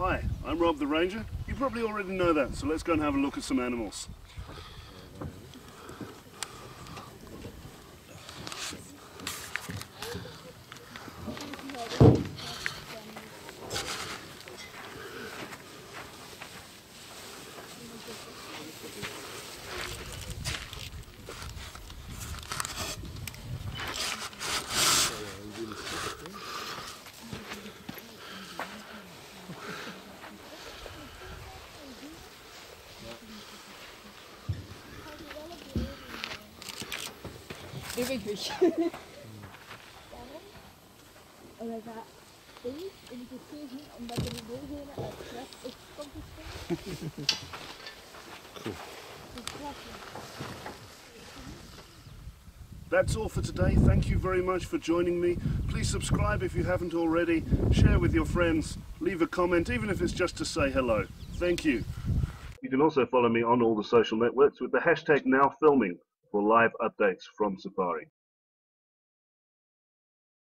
Hi, I'm Rob the Ranger. You probably already know that, so let's go and have a look at some animals. Ewig. Oder da ich in die Kirchen und bei den Bildern als das ist kompliziert. That's all for today. Thank you very much for joining me. Please subscribe if you haven't already. Share with your friends. Leave a comment, even if it's just to say hello. Thank you. You can also follow me on all the social networks with the hashtag NowFilming for live updates from Safari.